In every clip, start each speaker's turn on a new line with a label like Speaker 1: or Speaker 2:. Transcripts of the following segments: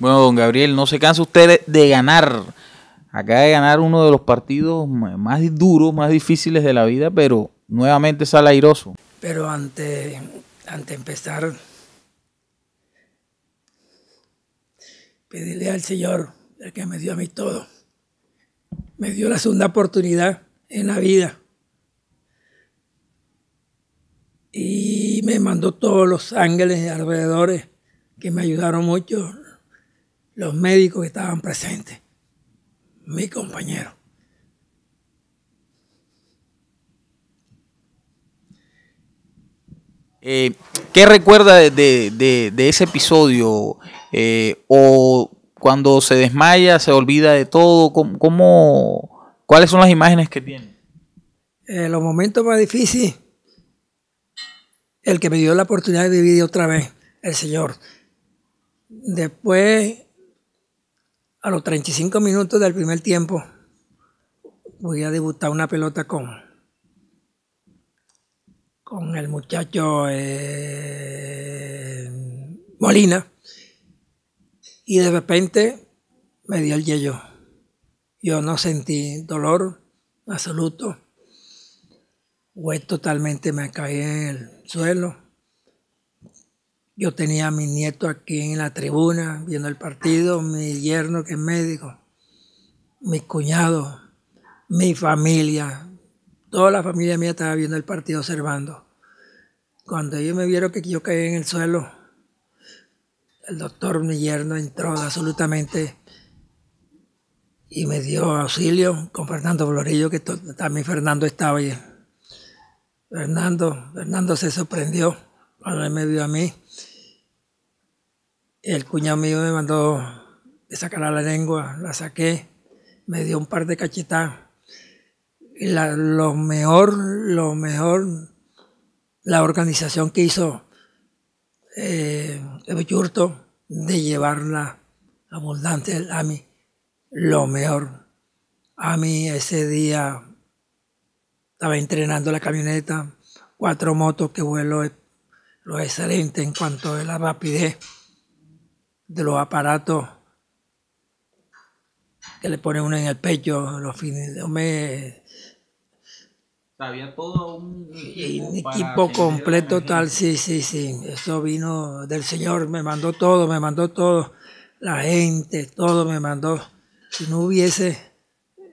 Speaker 1: Bueno, don Gabriel, no se cansa usted de ganar. Acaba de ganar uno de los partidos más duros, más difíciles de la vida, pero nuevamente sale airoso.
Speaker 2: Pero ante, ante empezar, pedirle al Señor, el que me dio a mí todo, me dio la segunda oportunidad en la vida. Y me mandó todos los ángeles alrededores que me ayudaron mucho, los médicos que estaban presentes, mi compañero.
Speaker 1: Eh, ¿Qué recuerda de, ese episodio? Eh, ¿O cuando se desmaya, se olvida de todo? ¿Cómo, cuáles son las imágenes que tiene?
Speaker 2: Eh, los momentos más difíciles, el que me dio la oportunidad de vivir otra vez, el Señor. Después a los 35 minutos del primer tiempo voy a debutar una pelota con, con el muchacho eh, Molina y de repente me dio el yello. Yo no sentí dolor absoluto. Pues totalmente me caí en el suelo yo tenía a mi nieto aquí en la tribuna viendo el partido, mi yerno que es médico, mi cuñado, mi familia, toda la familia mía estaba viendo el partido observando. Cuando ellos me vieron que yo caí en el suelo, el doctor, mi yerno, entró absolutamente y me dio auxilio con Fernando Florillo, que también Fernando estaba ahí. Fernando, Fernando se sorprendió cuando él me vio a mí el cuñado mío me mandó sacar la lengua, la saqué, me dio un par de cachetadas. Y lo mejor, lo mejor, la organización que hizo eh, Yurto de llevarla abundante a mí, lo mejor. A mí ese día estaba entrenando la camioneta, cuatro motos que vuelo lo excelente en cuanto a la rapidez de los aparatos que le pone uno en el pecho los fines de mes.
Speaker 1: Había todo un
Speaker 2: equipo, completo tal, sí, sí, sí. Eso vino del Señor, me mandó todo, me mandó todo. La gente, todo me mandó. Si no hubiese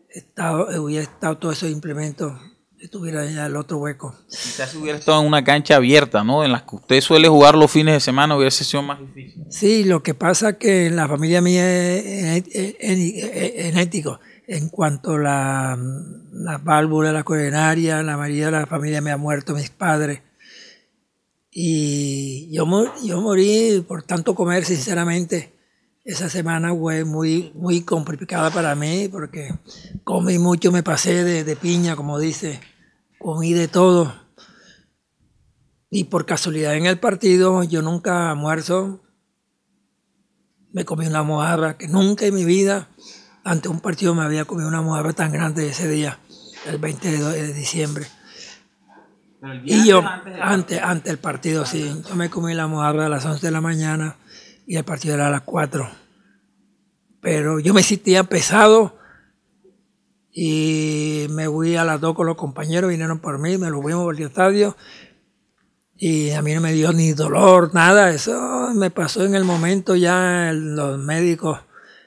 Speaker 2: estado, hubiera estado todos esos implementos, estuviera en el otro hueco.
Speaker 1: Quizás hubiera estado en una cancha abierta, ¿no? En las que usted suele jugar los fines de semana hubiese sido más difícil.
Speaker 2: Sí, lo que pasa es que la familia mía es enético. En cuanto a la, la válvula, la coronaria, la mayoría de la familia me ha muerto, mis padres. Y yo, yo morí por tanto comer, sinceramente. Esa semana fue muy, muy complicada para mí porque comí mucho, me pasé de, de piña, como dice, comí de todo. Y por casualidad en el partido yo nunca almuerzo, me comí una mojarra que nunca en mi vida ante un partido me había comido una mojarra tan grande ese día, el 20 de diciembre. Y yo, antes, antes del partido, sí, yo me comí la mojarra a las 11 de la mañana y el partido era a las 4. Pero yo me sentía pesado y me fui a las 2 con los compañeros, vinieron por mí, me lo fuimos al estadio y a mí no me dio ni dolor, nada. Eso me pasó en el momento ya los médicos,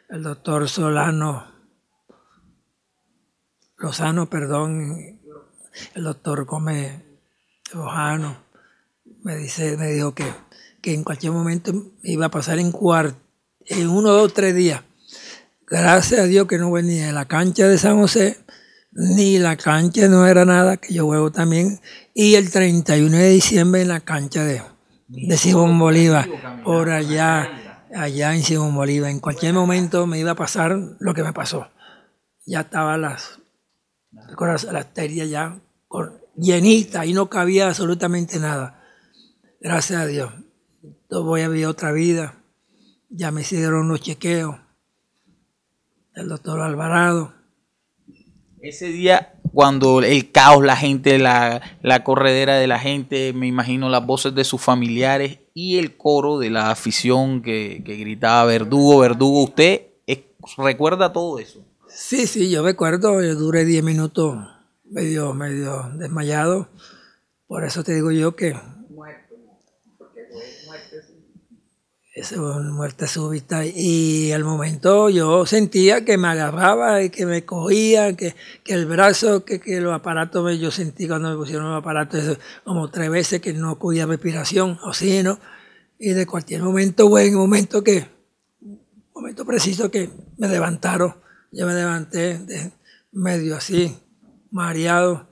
Speaker 2: el doctor Solano, Lozano, perdón, el doctor Gómez Rojano, me, dice, me dijo que que en cualquier momento iba a pasar en, en uno, dos, tres días. Gracias a Dios que no venía en la cancha de San José, ni la cancha no era nada, que yo juego también, y el 31 de diciembre en la cancha de, de Simón Bolívar, por allá, allá en Simón Bolívar. En cualquier momento me iba a pasar lo que me pasó. Ya estaba las, la arteria ya llenita y no cabía absolutamente nada. Gracias a Dios voy a vivir otra vida. Ya me hicieron unos chequeos. El doctor Alvarado.
Speaker 1: Ese día cuando el caos, la gente, la, la corredera de la gente, me imagino las voces de sus familiares y el coro de la afición que, que gritaba verdugo, verdugo. ¿Usted es- recuerda todo eso?
Speaker 2: Sí, sí, yo recuerdo, yo duré 10 minutos medio, medio desmayado. Por eso te digo yo que muerte súbita. Y al momento yo sentía que me agarraba y que me cogía, que, que el brazo, que, que los aparatos, yo sentí cuando me pusieron los aparatos como tres veces que no cogía respiración, oxígeno. Y de cualquier momento, buen momento que, momento preciso que me levantaron. Yo me levanté medio así, mareado,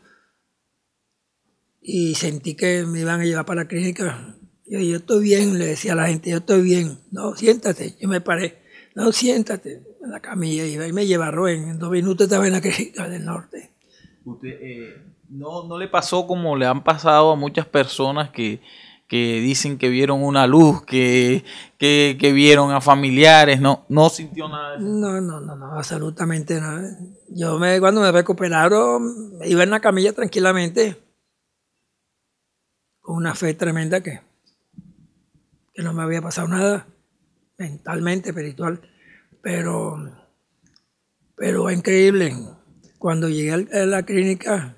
Speaker 2: y sentí que me iban a llevar para la clínica. Yo, yo estoy bien, le decía a la gente, yo estoy bien. No, siéntate. Yo me paré. No, siéntate en la camilla. Y ahí me llevaron. En dos minutos estaba en la clínica del norte.
Speaker 1: Usted, eh, no, ¿No le pasó como le han pasado a muchas personas que, que dicen que vieron una luz, que, que, que vieron a familiares? No, no sintió nada de eso.
Speaker 2: No, no, no, no, absolutamente nada. Yo me, cuando me recuperaron, iba en la camilla tranquilamente, con una fe tremenda que, no me había pasado nada, mentalmente, espiritual, pero, pero increíble. Cuando llegué a la clínica,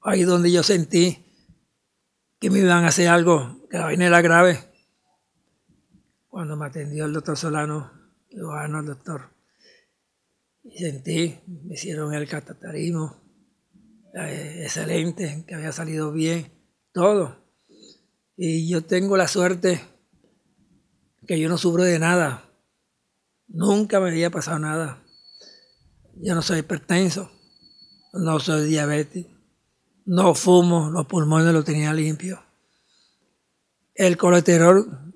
Speaker 2: ahí donde yo sentí que me iban a hacer algo, que la vaina era grave, cuando me atendió el doctor Solano, yo bueno, al doctor, y sentí, me hicieron el catatarismo, eh, excelente, que había salido bien, todo. Y yo tengo la suerte que yo no sufro de nada. Nunca me había pasado nada. Yo no soy hipertenso, no soy diabético, no fumo, los pulmones los tenía limpios. El colesterol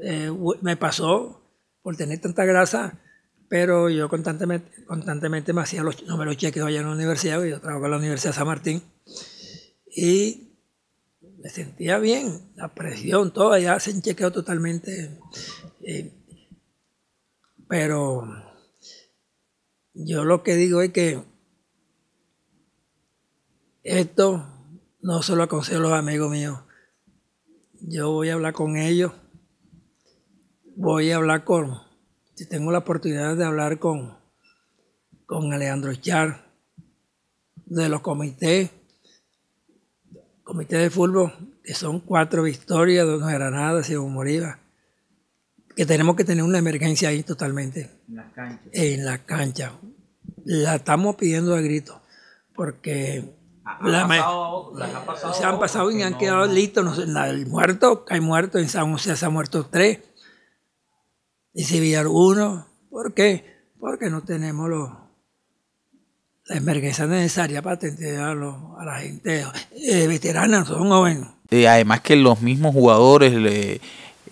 Speaker 2: eh, me pasó por tener tanta grasa, pero yo constantemente, constantemente me hacía los, no me los chequeo allá en la universidad, yo trabajo en la Universidad San Martín, y me sentía bien, la presión, todo allá se chequeó totalmente, eh, pero yo lo que digo es que esto no se lo aconsejo a los amigos míos, yo voy a hablar con ellos voy a hablar con, si tengo la oportunidad de hablar con, con Alejandro Char, de los comités, comités de fútbol, que son cuatro victorias, dos de Granada, Ciudad Moriva, que tenemos que tener una emergencia ahí totalmente
Speaker 1: En las canchas.
Speaker 2: en la cancha. La estamos pidiendo a grito, porque la se han pasado y han quedado listos. no la- el muerto, hay muertos, en San José se han muerto tres, y Sevilla uno. ¿Por qué? Porque no tenemos los, la emergencia necesaria para atender a, los- a la gente eh, veterana, son jóvenes.
Speaker 1: Eh, además que los mismos jugadores le-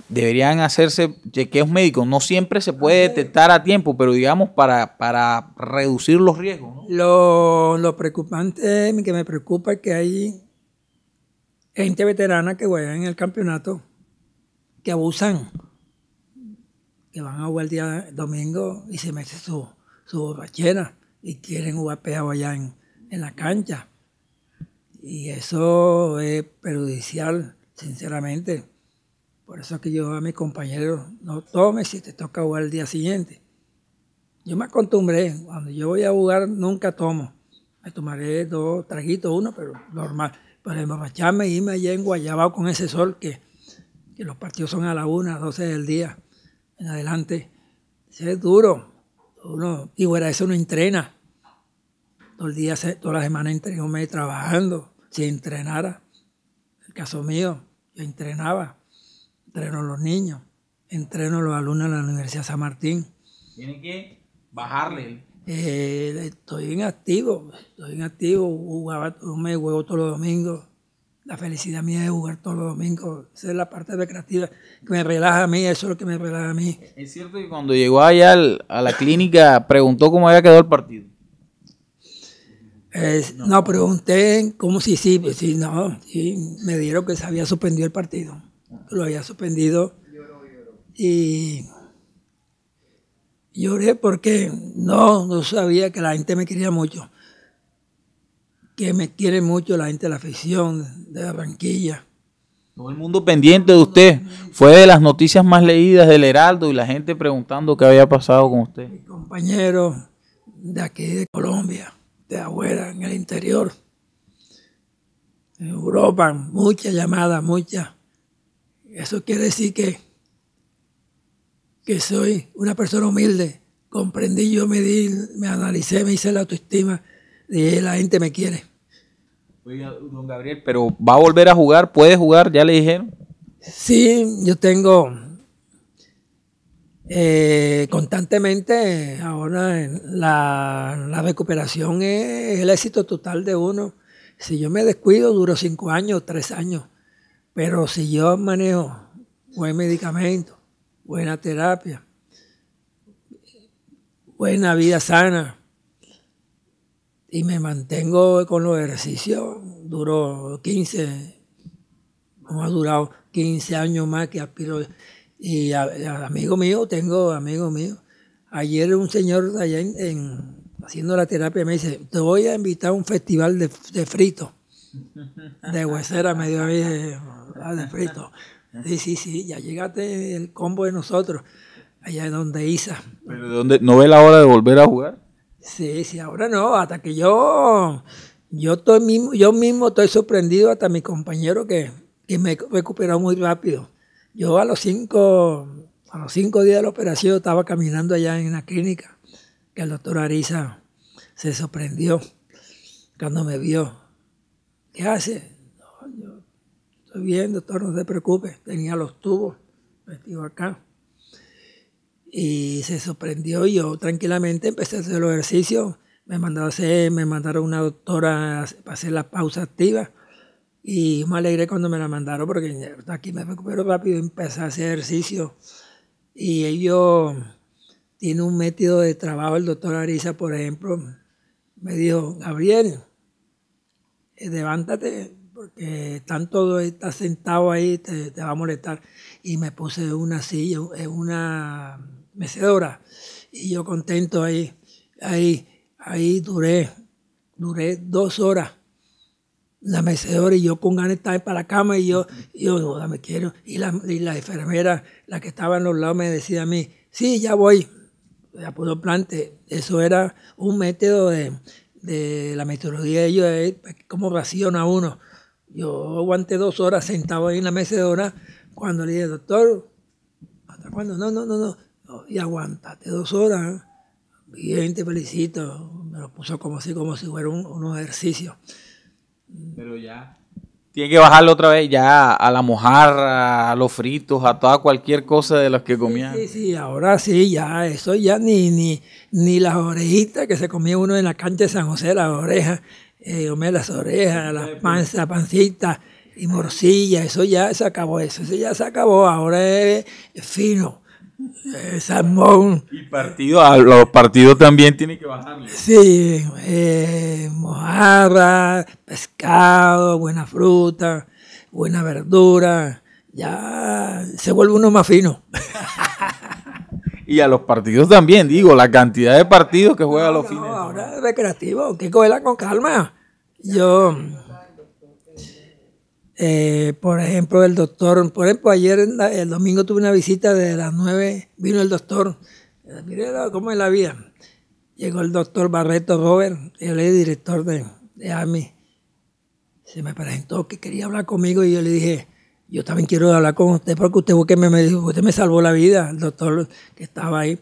Speaker 1: deberían hacerse chequeos médicos. No siempre se puede detectar a tiempo, pero digamos para, para reducir los riesgos. ¿no?
Speaker 2: Lo, lo preocupante que me preocupa es que hay gente veterana que juega en el campeonato que abusan, que van a jugar el día domingo y se meten su, su borrachera y quieren jugar pegado allá en, en la cancha. Y eso es perjudicial, sinceramente. Por eso es que yo a mis compañeros, no tomes si te toca jugar el día siguiente. Yo me acostumbré, cuando yo voy a jugar nunca tomo. Me tomaré dos traguitos, uno, pero normal. Para emborracharme y irme allá en Guayabao con ese sol que, que los partidos son a la una, 12 del día en adelante. Ese es duro. Uno, y fuera eso no entrena. Todo el día, toda la semana entreno un mes trabajando. Si entrenara, el caso mío, yo entrenaba. Entreno a los niños, entreno a los alumnos de la Universidad San Martín.
Speaker 1: Tiene que bajarle.
Speaker 2: Eh, estoy en activo, estoy en activo, jugaba, me juego todos los domingos. La felicidad mía es jugar todos los domingos. Esa es la parte recreativa que me relaja a mí, eso es lo que me relaja a mí.
Speaker 1: Es cierto que cuando llegó allá al- a la clínica preguntó cómo había quedado el partido.
Speaker 2: No. pregunté cómo si sí, pues sí, no, sí, me dieron que se había suspendido el partido. Lo había suspendido. Y, Lloré porque no, no sabía que la gente me quería mucho. Que me quiere mucho la gente de la afición de Barranquilla.
Speaker 1: Todo el mundo pendiente de usted. Fue de las noticias más leídas del Heraldo y la gente preguntando qué había pasado con usted.
Speaker 2: Mi compañero de aquí de Colombia, de afuera, en el interior, en Europa, muchas llamadas, muchas. Eso quiere decir que que soy una persona humilde. Comprendí, yo me di, me analicé, me hice la autoestima y la gente me quiere.
Speaker 1: Oiga, don Gabriel, pero va a volver a jugar, puede jugar, ya le dijeron.
Speaker 2: Sí, yo tengo eh, constantemente ahora la, recuperación es el éxito total de uno. Si yo me descuido, duro cinco años, tres años. Pero si yo manejo buen medicamento, buena terapia, buena vida sana. Y me mantengo con los ejercicios. Duró 15, no ha durado 15 años más que aspiro. Y amigo mío, tengo amigo mío. Ayer un señor allá en, haciendo la terapia me dice, te voy a invitar a un festival de, de frito. De huesera me dio a mí ah, de frito. Sí, sí, sí, ya llegaste el combo de nosotros, allá donde Isa.
Speaker 1: ¿Pero dónde, no ve la hora de volver a jugar?
Speaker 2: Sí, sí, ahora no, hasta que yo, yo, estoy mismo, yo mismo estoy sorprendido, hasta mi compañero que, que me recuperó muy rápido. Yo a los cinco, a los cinco días de la operación estaba caminando allá en la clínica, que el doctor Arisa se sorprendió cuando me vio. ¿Qué hace? bien, doctor, no se preocupe. Tenía los tubos metidos acá. Y se sorprendió y yo tranquilamente empecé a hacer los ejercicios. Me mandaron, hacer, me mandaron una doctora para hacer la pausa activa. Y me alegré cuando me la mandaron porque aquí me recupero rápido empecé a hacer ejercicio. Y ellos tienen un método de trabajo, el doctor Arisa, por ejemplo, me dijo, Gabriel, eh, levántate, porque tanto estás sentado ahí te, va a molestar. Y me puse una silla, una mecedora, y yo contento ahí, ahí, ahí duré, duré dos horas la mecedora y yo con ganas de estar para la cama y yo, yo no, me quiero. Y la, y la enfermera, la que estaba en los lados, me decía a mí, sí, ya voy. Ya pudo plante. Eso era un método de, de la metodología de ellos, cómo raciona uno. Yo aguanté dos horas sentado ahí en la mecedora cuando le dije, doctor, ¿hasta cuándo? No, no, no, no. Y aguantaste dos horas. Bien, te felicito. Me lo puso como si, como si fuera un, un ejercicio.
Speaker 1: Pero ya. Tiene que bajarlo otra vez ya a la mojarra, a los fritos, a toda cualquier cosa de los que comían.
Speaker 2: Sí, sí, ahora sí, ya, eso ya ni, ni, ni las orejitas que se comía uno en la cancha de San José, las orejas, eh, las orejas, las panzas, pancita y morcilla, eso ya se acabó, eso, ya se acabó, ahora es fino. Eh, salmón.
Speaker 1: Y partido, los partidos también tienen que bajarle.
Speaker 2: Sí, eh, mojarra, pescado, buena fruta, buena verdura, ya se vuelve uno más fino.
Speaker 1: y a los partidos también, digo, la cantidad de partidos que juega los fines.
Speaker 2: Ahora es recreativo, que cogerla con calma. Yo, eh, por ejemplo, el doctor, por ejemplo, ayer, el domingo tuve una visita de las nueve, vino el doctor, mire cómo es la vida. Llegó el doctor Barreto Robert, él es director de, de AMI. Se me presentó que quería hablar conmigo y yo le dije, yo también quiero hablar con usted porque usted, que me, usted me salvó la vida, el doctor que estaba ahí,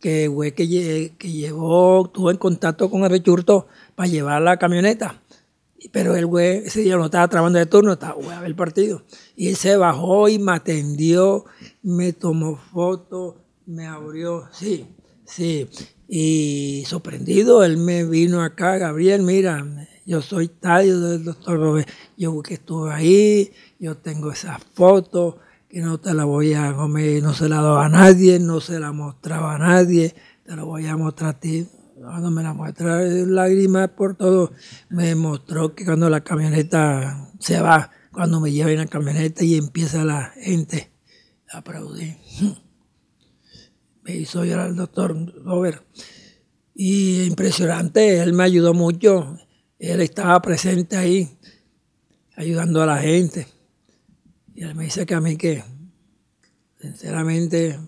Speaker 2: que fue que, que llevó, estuvo en contacto con el rechurto para llevar la camioneta pero el güey ese día no estaba trabajando de turno, estaba güey, a ver el partido. Y él se bajó y me atendió, me tomó fotos, me abrió, sí, sí. Y sorprendido, él me vino acá, Gabriel, mira, yo soy tallo del doctor Robert, yo que estuve ahí, yo tengo esas fotos, que no te la voy a comer, no se la daba a nadie, no se la mostraba a nadie, te la voy a mostrar a ti cuando me la muestra lágrimas por todo, me mostró que cuando la camioneta se va, cuando me lleva en la camioneta y empieza la gente a aplaudir. me hizo llorar el doctor Robert. Y impresionante, él me ayudó mucho, él estaba presente ahí, ayudando a la gente. Y él me dice que a mí que, sinceramente,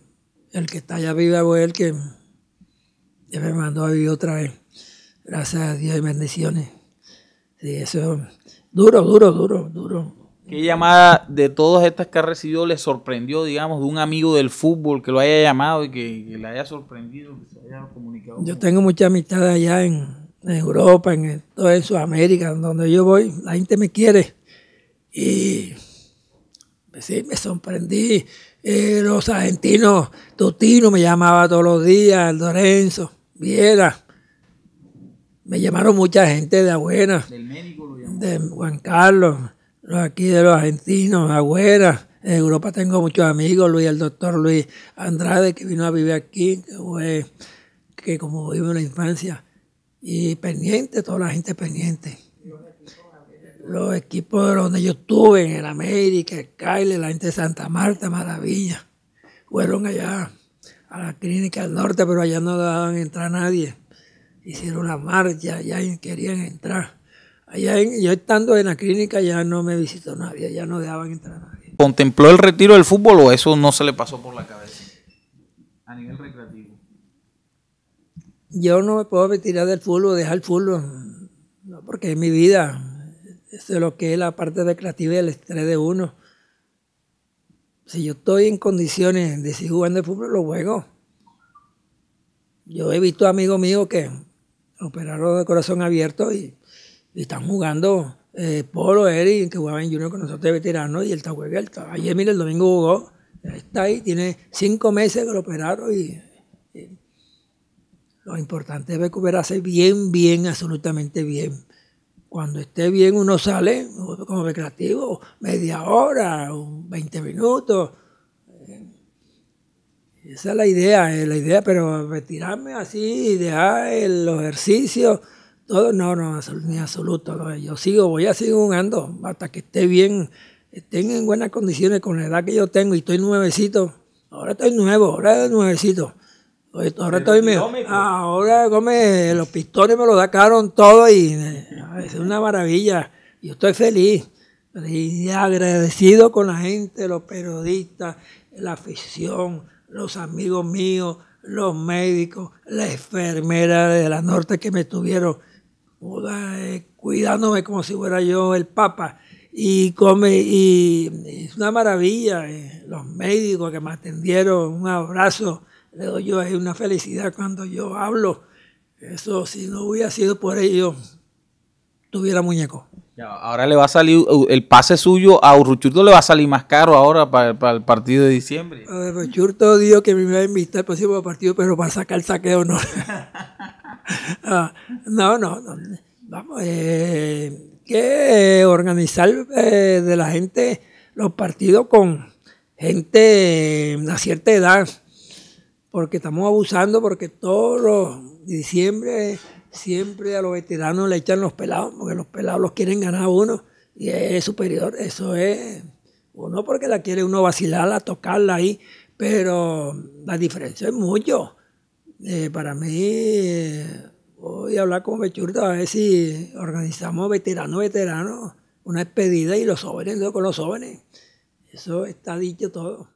Speaker 2: el que está allá viva fue el que me mandó a vivir otra vez. Gracias a Dios y bendiciones. Sí, eso duro, duro, duro, duro.
Speaker 1: ¿Qué llamada de todas estas que ha recibido le sorprendió, digamos, de un amigo del fútbol que lo haya llamado y que, le haya sorprendido, que se haya comunicado?
Speaker 2: Yo tengo mucha amistad allá en, Europa, en toda Sudamérica, donde yo voy, la gente me quiere. Y pues sí, me sorprendí. Eh, los argentinos, Totino me llamaba todos los días, Lorenzo, Viera. Me llamaron mucha gente de Abuena.
Speaker 1: Del médico lo llamó.
Speaker 2: De Juan Carlos aquí de los argentinos, Agüera. En Europa tengo muchos amigos, Luis, el doctor Luis Andrade, que vino a vivir aquí, que fue, que como vive en la infancia, y pendiente, toda la gente pendiente. Los equipos de donde yo estuve, en el América, el Caile, la gente de Santa Marta, Maravilla, fueron allá a la clínica del norte, pero allá no dejaban entrar a nadie. Hicieron la marcha, allá querían entrar Allá yo estando en la clínica ya no me visitó nadie, ya no dejaban entrar a nadie.
Speaker 1: ¿Contempló el retiro del fútbol o eso no se le pasó por la cabeza? A nivel recreativo.
Speaker 2: Yo no me puedo retirar del fútbol, dejar el fútbol, no, porque es mi vida. Eso es lo que es la parte recreativa y el estrés de uno. Si yo estoy en condiciones de seguir jugando el fútbol, lo juego. Yo he visto amigos míos que operaron de corazón abierto y están jugando eh, Polo, Eric, que jugaba en Junior con nosotros de veterano, y el Tahueguel. Ayer, mire, el domingo jugó, está ahí, tiene cinco meses que lo operaron y, lo importante es recuperarse bien, bien, absolutamente bien. Cuando esté bien uno sale como recreativo, media hora, 20 minutos. Esa es la idea, es la idea, pero retirarme así, dejar el ejercicio no, no, no, ni absoluto. Yo sigo, voy a seguir jugando hasta que esté bien, estén en buenas condiciones con la edad que yo tengo y estoy nuevecito. Ahora estoy nuevo, ahora estoy nuevecito. Ahora estoy mejor. Ahora come, los pistones me lo sacaron todo y es una maravilla. Yo estoy feliz y agradecido con la gente, los periodistas, la afición, los amigos míos, los médicos, la enfermera de la norte que me tuvieron eh, cuidándome como si fuera yo el Papa. Y come, y es una maravilla, eh, los médicos que me atendieron, un abrazo, le doy yo ahí una felicidad cuando yo hablo. Eso, si no hubiera sido por ello, tuviera muñeco.
Speaker 1: ahora le va a salir, el pase suyo a Urruchurto le va a salir más caro ahora para, el partido de diciembre.
Speaker 2: Urruchurto dijo que me iba a invitar al próximo partido, pero para sacar el saqueo no. Ah, no, no, no. Vamos, eh, que organizar eh, de la gente los partidos con gente a cierta edad, porque estamos abusando, porque todos los diciembre siempre a los veteranos le echan los pelados, porque los pelados los quieren ganar uno y es superior. Eso es uno porque la quiere uno vacilarla, tocarla ahí, pero la diferencia es mucho. Eh, para mí, voy a hablar con Bechurta a ver si organizamos veterano, veterano, una despedida y los jóvenes, con los jóvenes. Eso está dicho todo.